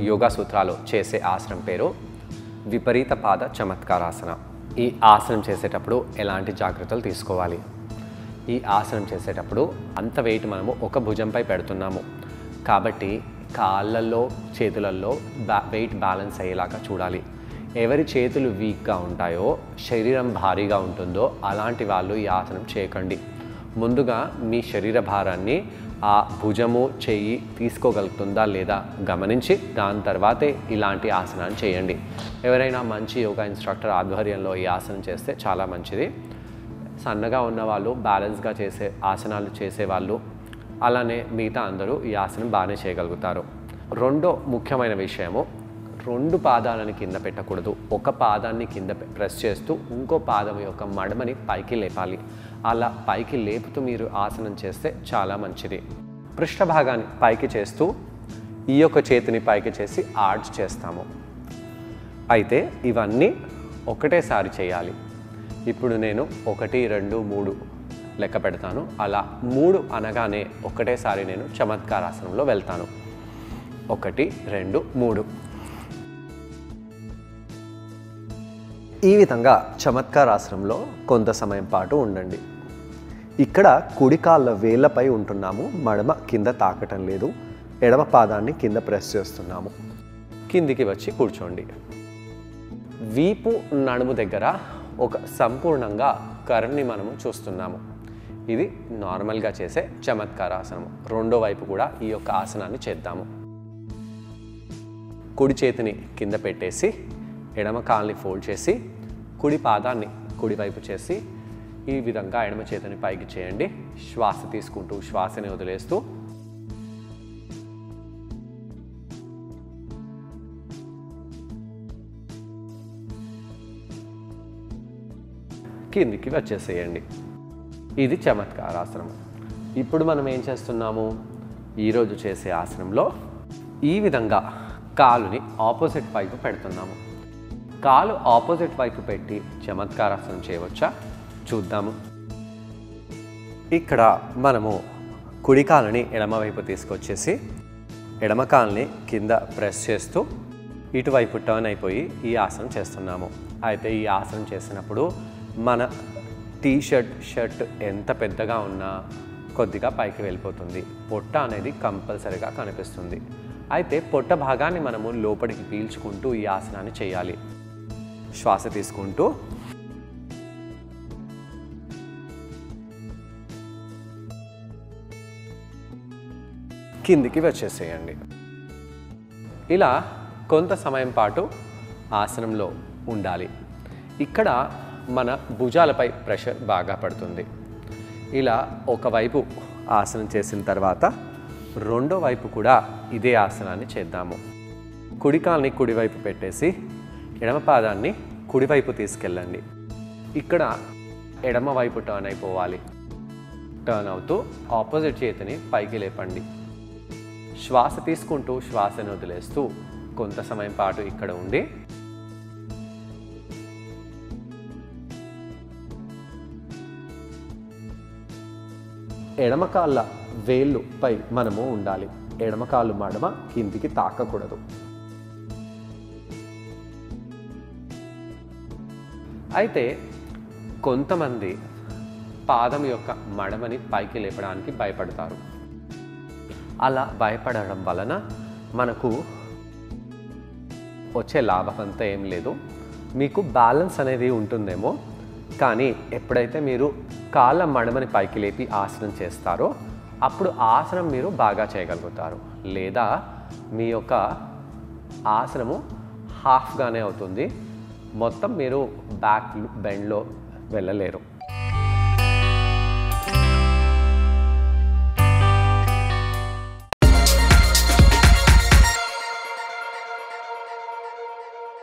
యోగా సూత్రాలు చేసే ఆసనం పేరు విపరీత పాద చమత్కారాసన. ఈ ఆసనం చేసేటప్పుడు ఎలాంటి జాగ్రత్తలు తీసుకోవాలి? ఈ ఆసనం చేసేటప్పుడు అంత వెయిట్ మనము ఒక భుజంపై పెడుతున్నాము. కాబట్టి కాళ్ళల్లో చేతులలో బ్యా వెయిట్ బ్యాలెన్స్ అయ్యేలాగా చూడాలి. ఎవరి చేతులు వీక్గా ఉంటాయో శరీరం భారీగా ఉంటుందో అలాంటి వాళ్ళు ఈ ఆసనం చేయకండి. ముందుగా మీ శరీర భారాన్ని ఆ భుజము చెయ్యి తీసుకోగలుగుతుందా లేదా గమనించి దాని తర్వాతే ఇలాంటి ఆసనాన్ని చేయండి. ఎవరైనా మంచి యోగా ఇన్స్ట్రక్టర్ ఆధ్వర్యంలో ఈ ఆసనం చేస్తే చాలా మంచిది. సన్నగా ఉన్నవాళ్ళు బ్యాలెన్స్గా చేసే ఆసనాలు చేసేవాళ్ళు అలానే మిగతా అందరూ ఈ ఆసనం బాగానే చేయగలుగుతారు. రెండో ముఖ్యమైన విషయము రెండు పాదాలను కింద పెట్టకూడదు. ఒక పాదాన్ని కింద పె- ప్రెస్ చేస్తూ ఇంకో పాదం యొక్క మడమని పైకి లేపాలి. అలా పైకి లేపుతూ మీరు ఆసనం చేస్తే చాలా మంచిది. పృష్ఠభాగాన్ని పైకి చేస్తూ ఈ యొక్క చేతిని పైకి చేసి ఆర్చ్ చేస్తాము. అయితే ఇవన్నీ ఒకటేసారి చేయాలి. ఇప్పుడు నేను ఒకటి రెండు మూడు లెక్క పెడతాను. అలా మూడు అనగానే ఒకటేసారి నేను చమత్కారాసనంలో వెళ్తాను. ఒకటి రెండు మూడు. ఈ విధంగా చమత్కారాసనంలో కొంత సమయం పాటు ఉండండి. ఇక్కడ కుడి కాళ్ళ వేళ్ళపై ఉంటున్నాము. మడమ కింద తాకటం లేదు. ఎడమ పాదాన్ని కింద ప్రెస్ చేస్తున్నాము. కిందికి వచ్చి కూర్చోండి. వీపు నడుము దగ్గర ఒక సంపూర్ణంగా కర్వ్ని మనము చూస్తున్నాము. ఇది నార్మల్గా చేసే చమత్కారాసనం రెండో వైపు కూడా ఈ యొక్క ఆసనాన్ని చేద్దాము. కుడి చేతిని కింద పెట్టేసి ఎడమ కాల్ని ఫోల్డ్ చేసి కుడి పాదాన్ని కుడివైపు చేసి ఈ విధంగా ఎడమ చేతిని పైకి చేయండి. శ్వాస తీసుకుంటూ శ్వాసని వదిలేస్తూ. కిందికి వచ్చేసేయండి. ఇది చమత్కారాసనం ఇప్పుడు మనం ఏం చేస్తున్నాము? ఈరోజు చేసే ఆసనంలో ఈ విధంగా కాలుని ఆపోజిట్ వైపు పెడుతున్నాము. కాలు ఆపోజిట్ వైపు పెట్టి చమత్కారాసనం చేయవచ్చా? చూద్దాము. ఇక్కడ మనము కుడి కాలుని ఎడమవైపు తీసుకొచ్చేసి ఎడమ కాలుని కింద ప్రెస్ చేస్తూ ఇటువైపు టర్న్ అయిపోయి ఈ ఆసనం చేస్తున్నాము. అయితే ఈ ఆసనం చేసినప్పుడు మన టీ షర్ట్ షర్ట్ ఎంత పెద్దగా ఉన్నా కొద్దిగా పైకి వెళ్ళిపోతుంది. పొట్ట అనేది కంపల్సరీగా కనిపిస్తుంది. అయితే పొట్ట భాగాన్ని మనము లోపలికి పీల్చుకుంటూ ఈ ఆసనాన్ని చేయాలి. శ్వాస తీసుకుంటూ కిందికి వచ్చేసేయండి. ఇలా కొంత సమయం పాటు ఆసనంలో ఉండాలి. ఇక్కడ మన భుజాలపై ప్రెషర్ బాగా పడుతుంది. ఇలా ఒకవైపు ఆసనం చేసిన తర్వాత రెండో వైపు కూడా ఇదే ఆసనాన్ని చేద్దాము. కుడికాల్ని కుడివైపు పెట్టేసి ఎడమ పాదాన్ని కుడివైపు తీసుకెళ్ళండి. ఇక్కడ ఎడమ వైపు టర్న్ అయిపోవాలి. టర్న్ అవుతూ ఆపోజిట్ చేతిని పైకి లేపండి. శ్వాస తీసుకుంటూ శ్వాసను వదిలేస్తూ కొంత సమయం పాటు ఇక్కడ ఉండి ఎడమకాళ్ళ వేళ్ళు పై మనము ఉండాలి. ఎడమకాళ్ళు మడమ కిందికి తాకకూడదు. అయితే కొంతమంది పాదం యొక్క మడమని పైకి లేపడానికి భయపడతారు. అలా భయపడడం వలన మనకు వచ్చే లాభం అంతా ఏం లేదు. మీకు బ్యాలెన్స్ అనేది ఉంటుందేమో కానీ ఎప్పుడైతే మీరు కాళ్ళ మడమని పైకి లేపి ఆసనం చేస్తారో అప్పుడు ఆసనం మీరు బాగా చేయగలుగుతారు. లేదా మీ యొక్క ఆసనము హాఫ్గానే అవుతుంది. మొత్తం మీరు బ్యాక్ బెండ్లో వెళ్ళలేరు.